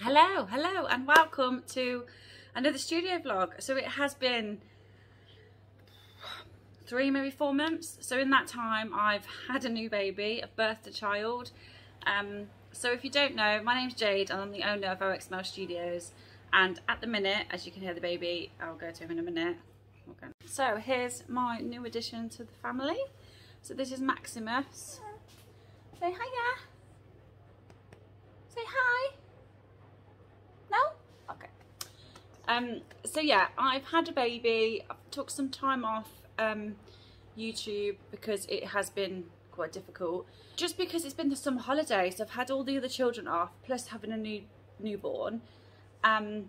Hello, hello, and welcome to another studio vlog. So it has been three, maybe four months. So in that time, I've had a new baby, I've birthed a child. Um, so if you don't know, my name's Jade, and I'm the owner of OXMail Studios. And at the minute, as you can hear the baby, I'll go to him in a minute. Okay. So here's my new addition to the family. So this is Maximus. Say hiya. Say hi. No? Okay. Um, so yeah, I've had a baby. I took some time off um, YouTube because it has been quite difficult. Just because it's been the summer holidays, I've had all the other children off, plus having a new newborn. Um,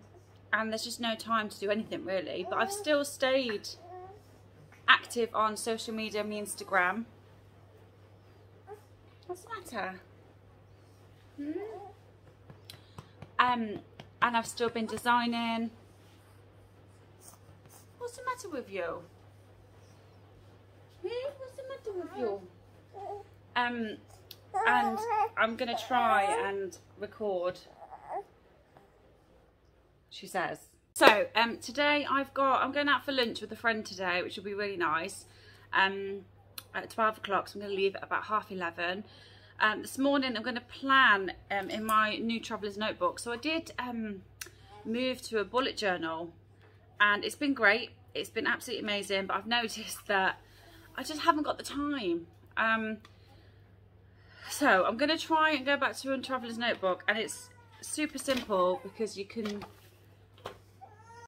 and there's just no time to do anything really. But I've still stayed active on social media, my Instagram. What's the matter? Hmm? Um, and I've still been designing. What's the matter with you? Hmm? What's the matter with you? Um, and I'm gonna try and record. She says. So um, today I've got. I'm going out for lunch with a friend today, which will be really nice. Um, at 12 o'clock, so I'm going to leave at about half 11. Um, this morning I'm going to plan um, in my new traveller's notebook. So I did um, move to a bullet journal and it's been great. It's been absolutely amazing, but I've noticed that I just haven't got the time. Um, so I'm going to try and go back to a traveller's notebook and it's super simple because you can...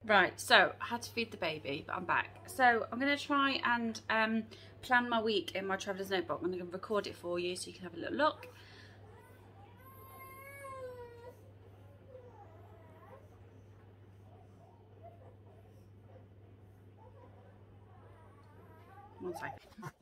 Right, so I had to feed the baby, but I'm back. So I'm going to try and um, plan my week in my traveller's notebook. I'm going to record it for you so you can have a little look. One second.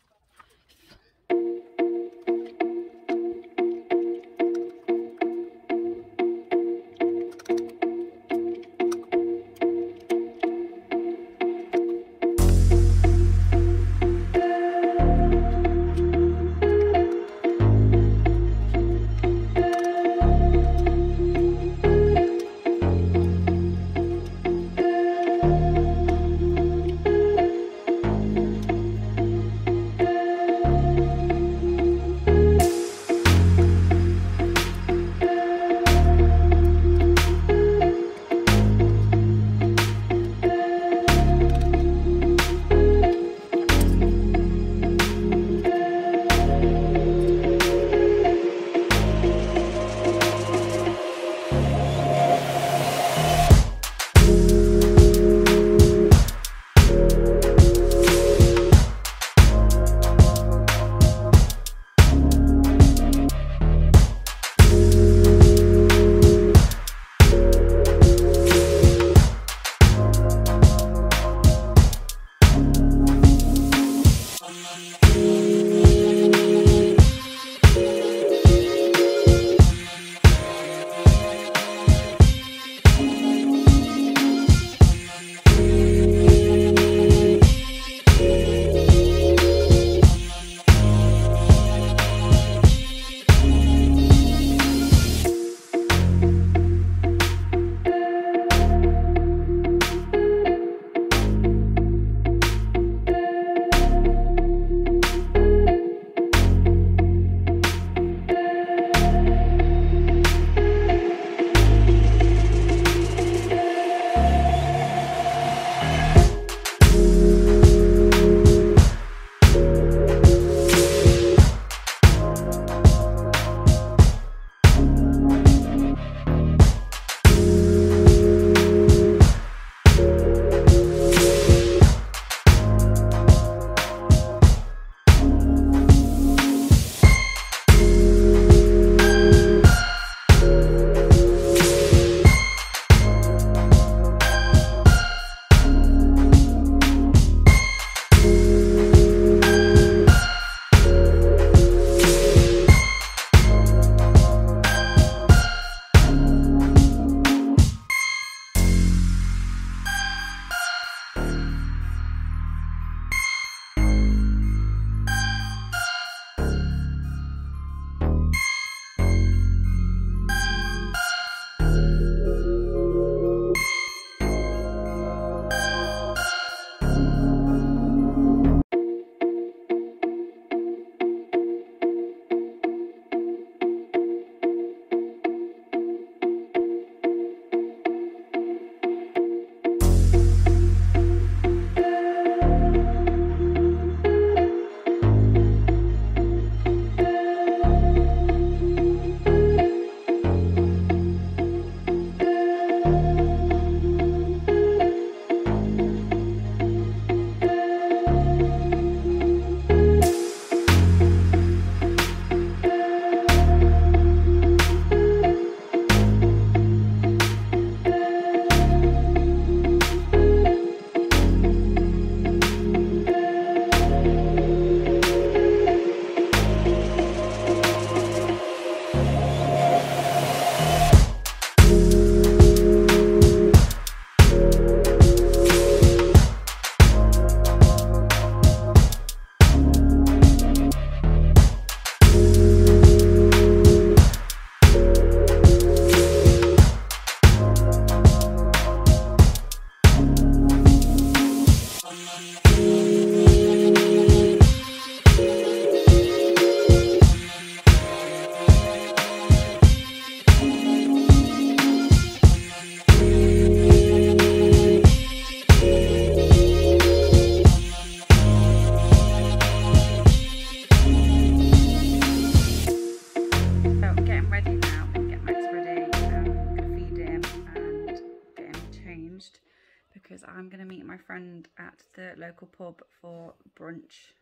Local pub for brunch,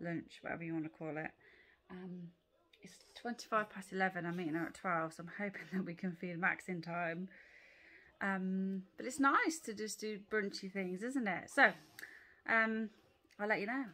lunch, whatever you want to call it. Um, it's 25 past 11, I'm meeting her at 12, so I'm hoping that we can feed Max in time. Um, but it's nice to just do brunchy things, isn't it? So, um, I'll let you know.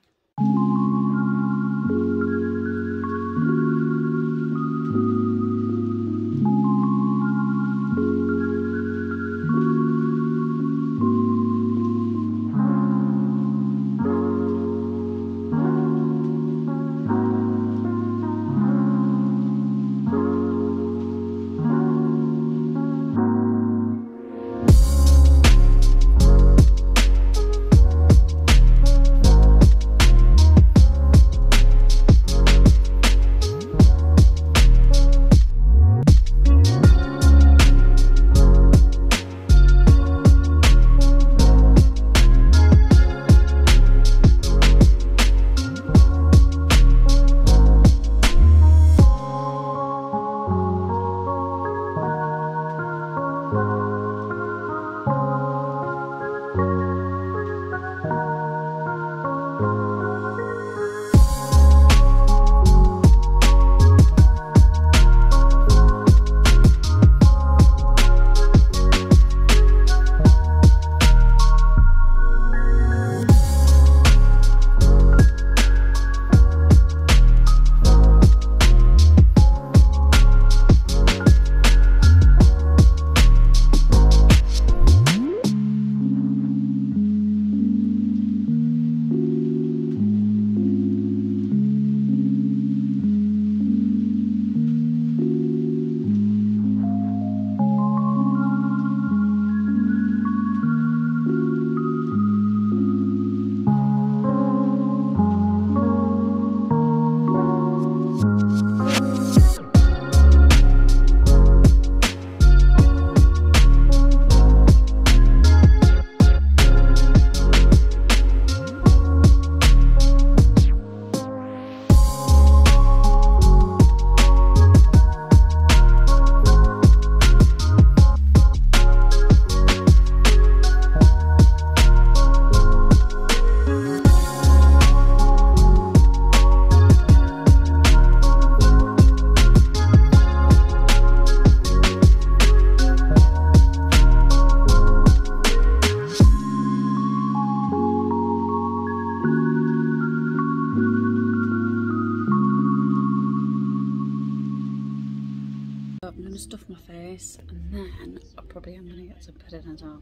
Probably am going to get to some in as well.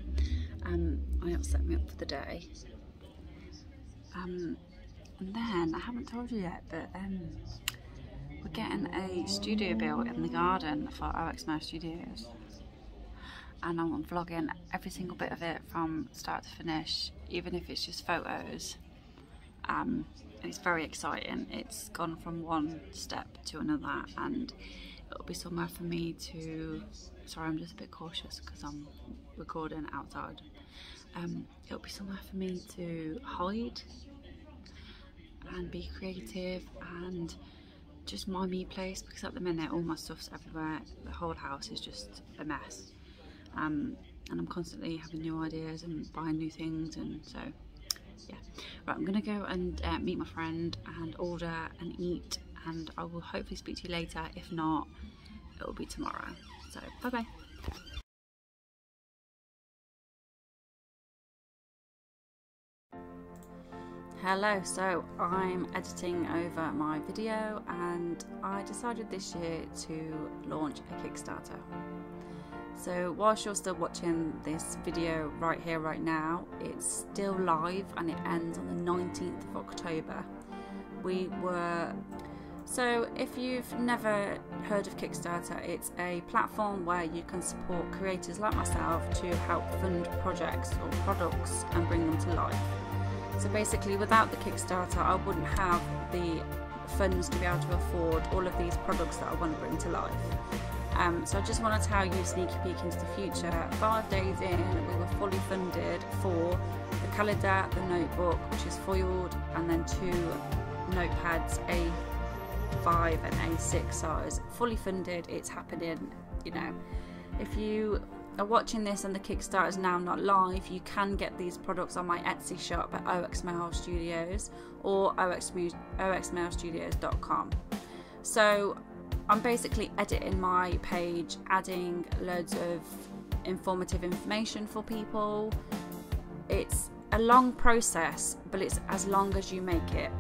Um, I have set me up for the day. Um, and then, I haven't told you yet, but um, we're getting a studio built in the garden for Mouse Studios. And I'm vlogging every single bit of it from start to finish, even if it's just photos. Um, it's very exciting. It's gone from one step to another and it'll be somewhere for me to sorry I'm just a bit cautious because I'm recording outside um, it'll be somewhere for me to hide and be creative and just my me place because at the minute all my stuff's everywhere the whole house is just a mess um, and I'm constantly having new ideas and buying new things and so yeah right I'm gonna go and uh, meet my friend and order and eat and I will hopefully speak to you later. If not, it will be tomorrow. Bye bye. Hello, so I'm editing over my video and I decided this year to launch a Kickstarter. So whilst you're still watching this video right here, right now, it's still live and it ends on the 19th of October. We were so, if you've never heard of Kickstarter, it's a platform where you can support creators like myself to help fund projects or products and bring them to life. So, basically, without the Kickstarter, I wouldn't have the funds to be able to afford all of these products that I want to bring to life. Um, so I just want to tell you a sneaky peek into the future. Five days in, we were fully funded for the calendar, the notebook, which is foiled, and then two notepads, a 5 and A6 size, fully funded, it's happening, you know. If you are watching this and the Kickstarter is now not live, you can get these products on my Etsy shop at OXMail Studios or oxmailstudios.com. So I'm basically editing my page, adding loads of informative information for people. It's a long process, but it's as long as you make it.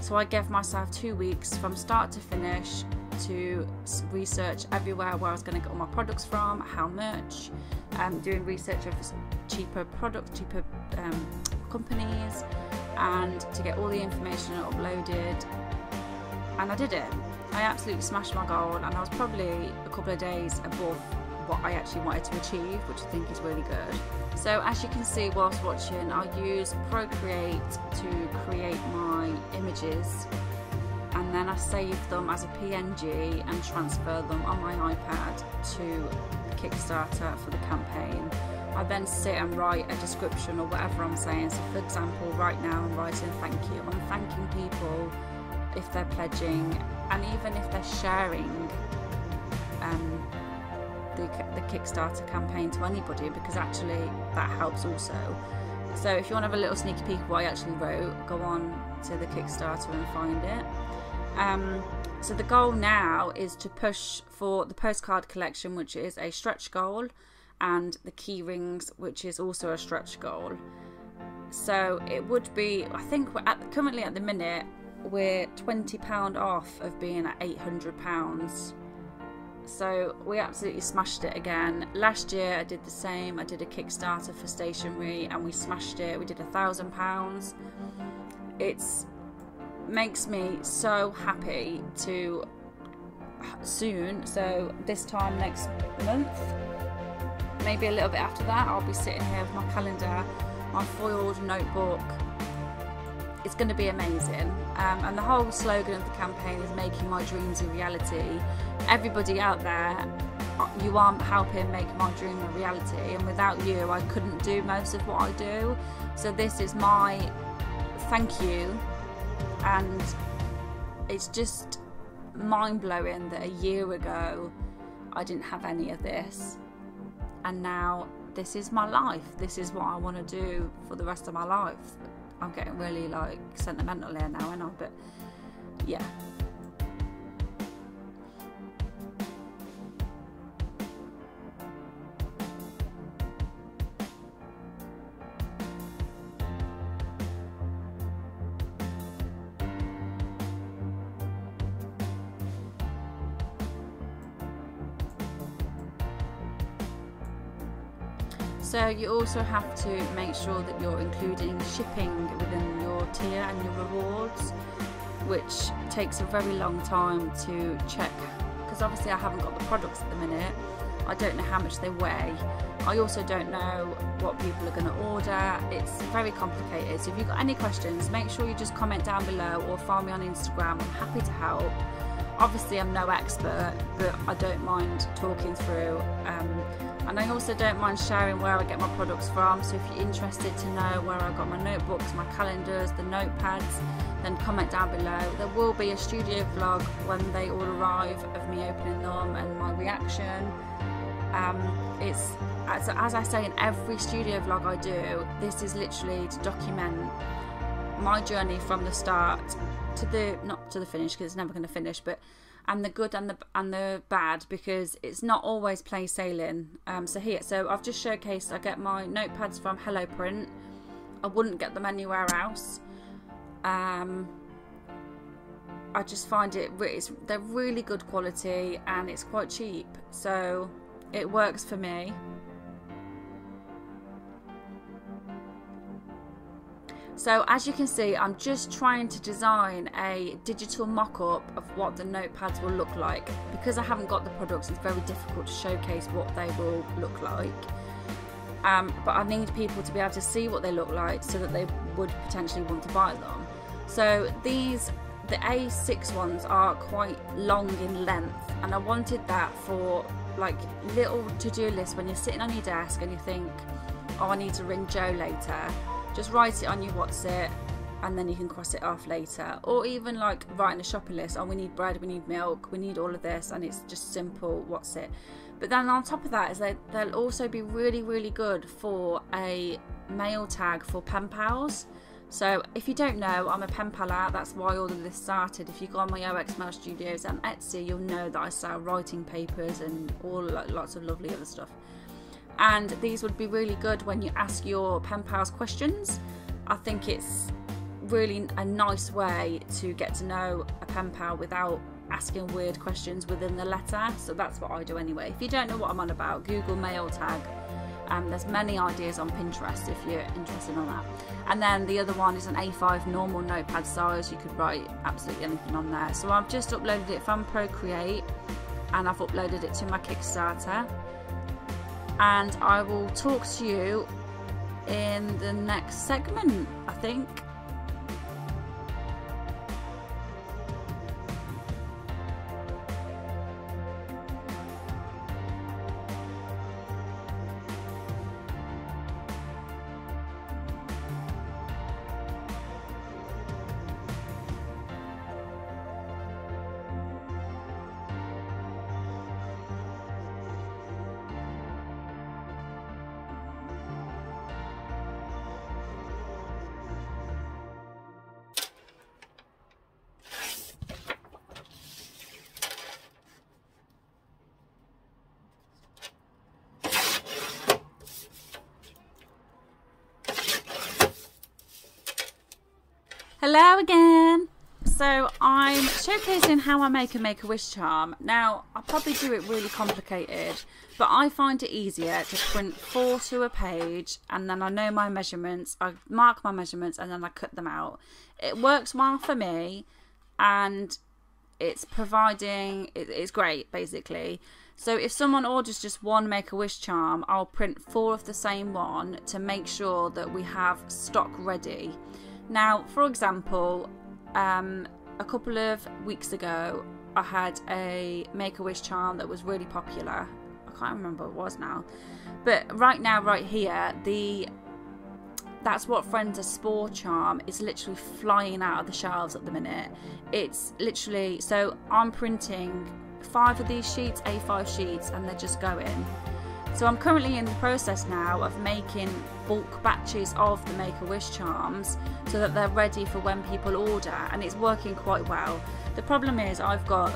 So I gave myself two weeks from start to finish to research everywhere where I was going to get all my products from, how much, um, doing research of cheaper products, cheaper um, companies, and to get all the information uploaded. And I did it. I absolutely smashed my goal, and I was probably a couple of days above what I actually wanted to achieve, which I think is really good. So as you can see whilst watching, I use Procreate to create my images and then I save them as a PNG and transfer them on my iPad to Kickstarter for the campaign. I then sit and write a description or whatever I'm saying. So for example, right now I'm writing thank you. I'm thanking people if they're pledging and even if they're sharing the, Kickstarter campaign to anybody because actually that helps also. So if you want to have a little sneaky peek of what I actually wrote, go on to the Kickstarter and find it. Um, so the goal now is to push for the postcard collection, which is a stretch goal, and the key rings, which is also a stretch goal. So it would be, I think, we're at, currently at the minute we're twenty pound off of being at eight hundred pounds. So we absolutely smashed it again. Last year I did the same. I did a Kickstarter for stationery and we smashed it. We did a thousand pounds. It's makes me so happy to soon so this time next month maybe a little bit after that I'll be sitting here with my calendar my foiled notebook it's going to be amazing um, and the whole slogan of the campaign is making my dreams a reality everybody out there you aren't helping make my dream a reality and without you I couldn't do most of what I do so this is my thank you and it's just mind blowing that a year ago I didn't have any of this, and now this is my life. This is what I want to do for the rest of my life. I'm getting really like sentimental here now, and I but yeah. So you also have to make sure that you're including shipping within your tier and your rewards, which takes a very long time to check because obviously I haven't got the products at the minute. I don't know how much they weigh. I also don't know what people are going to order. It's very complicated. So if you've got any questions, make sure you just comment down below or find me on Instagram. I'm happy to help. Obviously, I'm no expert, but I don't mind talking through. Um, and I also don't mind sharing where I get my products from. So if you're interested to know where I got my notebooks, my calendars, the notepads, then comment down below. There will be a studio vlog when they all arrive of me opening them and my reaction. Um, it's as, as I say in every studio vlog I do, this is literally to document my journey from the start to the not to the finish because it's never going to finish, but and the good and the and the bad because it's not always plain sailing. Um, so here, so I've just showcased. I get my notepads from Hello Print. I wouldn't get them anywhere else. Um, I just find it it's, they're really good quality and it's quite cheap, so it works for me. So as you can see, I'm just trying to design a digital mock-up of what the notepads will look like. Because I haven't got the products, it's very difficult to showcase what they will look like. Um, but I need people to be able to see what they look like so that they would potentially want to buy them. So these, the A6 ones are quite long in length and I wanted that for like little to-do lists when you're sitting on your desk and you think, oh I need to ring Joe later just write it on your what's it and then you can cross it off later. Or even like writing a shopping list oh we need bread we need milk we need all of this and it's just simple what's it but then on top of that is that they'll also be really really good for a mail tag for pen pals. So if you don't know i'm a pen paler that's why all of this started. If you go on my ox mail studios and etsy you'll know that i sell writing papers and all lots of lovely other stuff and these would be really good when you ask your pen pals questions i think it's really a nice way to get to know a pen pal without asking weird questions within the letter. So that's what I do anyway. If you don't know what I'm on about, Google mail tag. Um, there's many ideas on Pinterest if you're interested in that. And then the other one is an A5 normal notepad size. You could write absolutely anything on there. So I've just uploaded it from Procreate and I've uploaded it to my Kickstarter. And I will talk to you in the next segment, I think. How I make a Make-A-Wish charm. Now, I probably do it really complicated, but I find it easier to print four to a page and then I know my measurements, I mark my measurements and then I cut them out. It works well for me and it's providing, it's great basically. So if someone orders just one Make-A-Wish charm, I'll print four of the same one to make sure that we have stock ready. Now, for example, um, a couple of weeks ago, I had a Make a Wish charm that was really popular. I can't remember what it was now, but right now, right here, the that's what Friends of Spore charm is literally flying out of the shelves at the minute. It's literally so I'm printing five of these sheets, A5 sheets, and they're just going. So I'm currently in the process now of making bulk batches of the Make-A-Wish charms so that they're ready for when people order and it's working quite well. The problem is I've got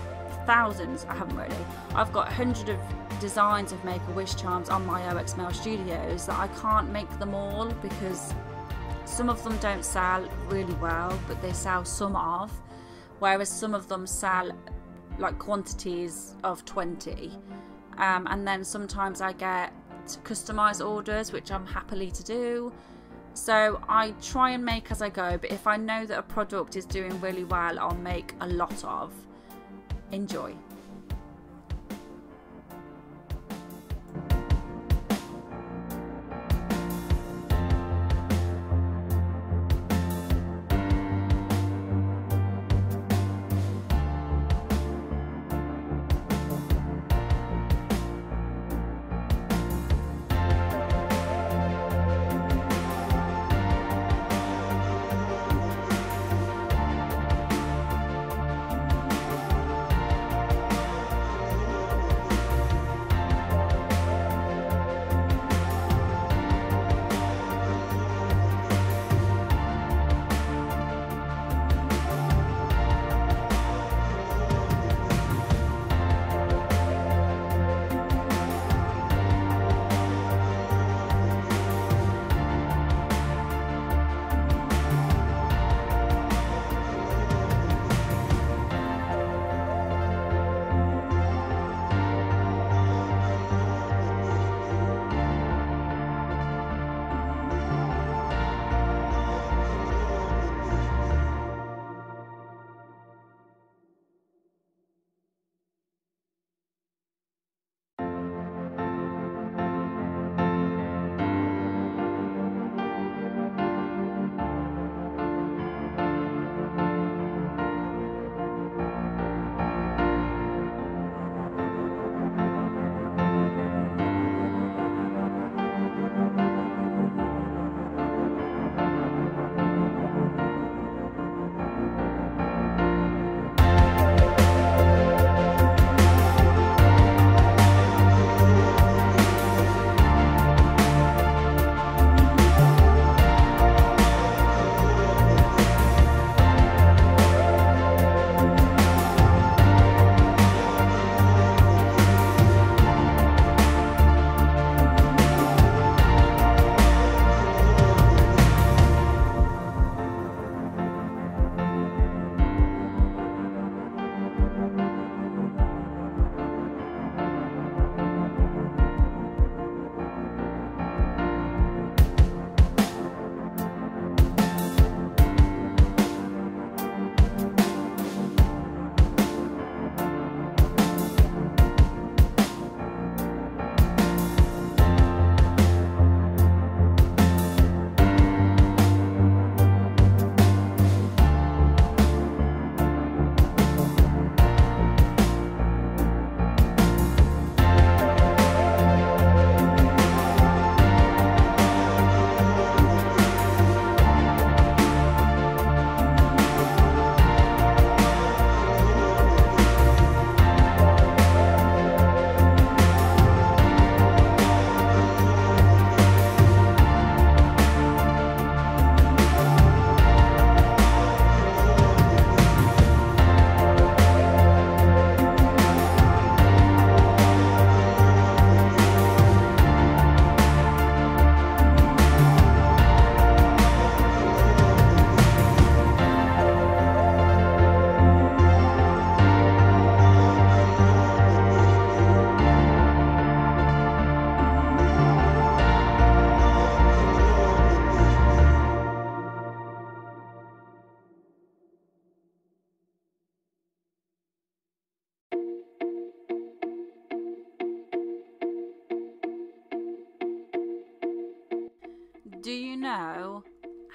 thousands, I haven't really, I've got hundreds of designs of Make-A-Wish charms on my OX Mail Studios that I can't make them all because some of them don't sell really well but they sell some of whereas some of them sell like quantities of 20 um, and then sometimes I get customized orders, which I'm happily to do. So I try and make as I go, but if I know that a product is doing really well, I'll make a lot of. Enjoy.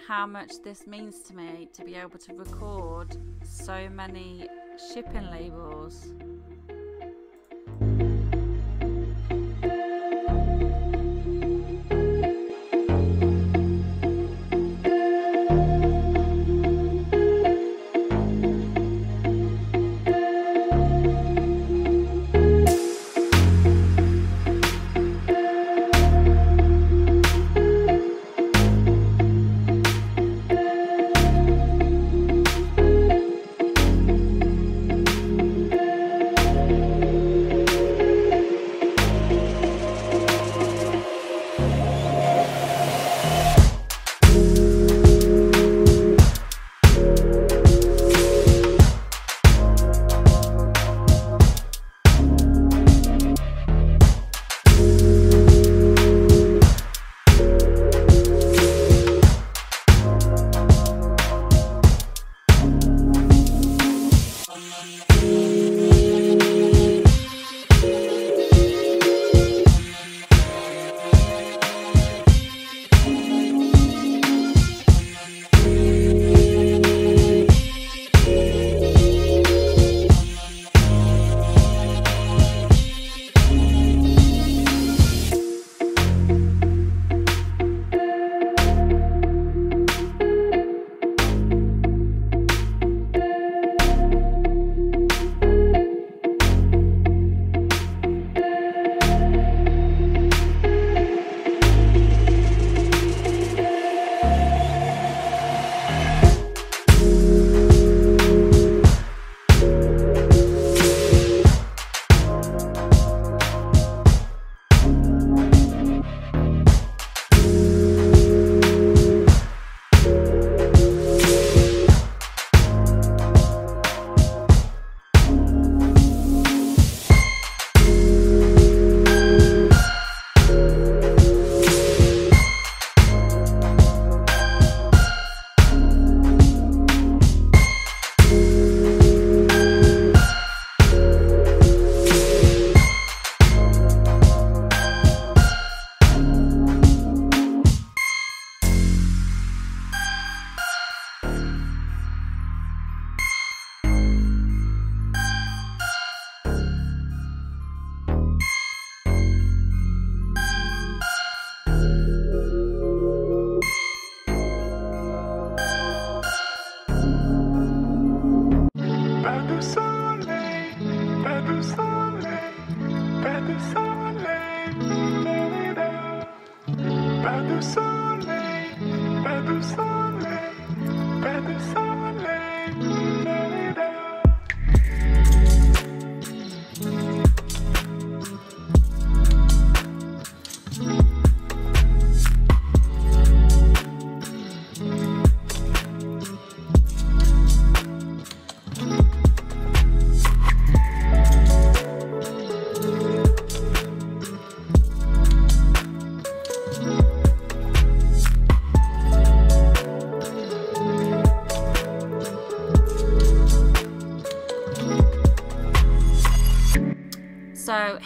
How much this means to me to be able to record so many shipping labels?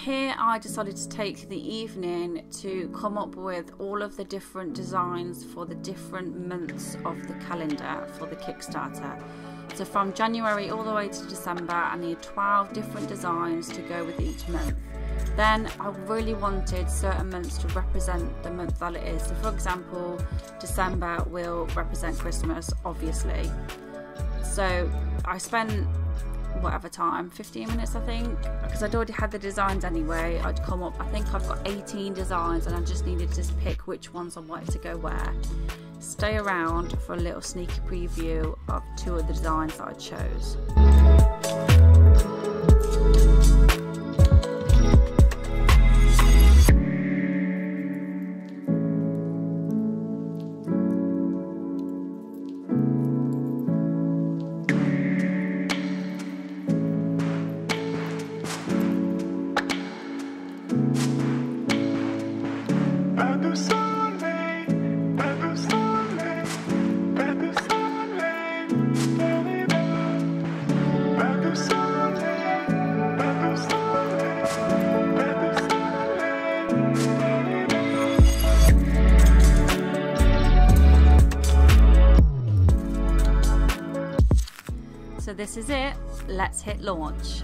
Here I decided to take the evening to come up with all of the different designs for the different months of the calendar for the Kickstarter. So from January all the way to December I need 12 different designs to go with each month. Then I really wanted certain months to represent the month that it is. So for example, December will represent Christmas, obviously. So I spent whatever time 15 minutes I think because I'd already had the designs anyway. I'd come up I think I've got 18 designs and I just needed to pick which ones I wanted to go where. Stay around for a little sneaky preview of two of the designs that I chose this is it. Let's hit launch.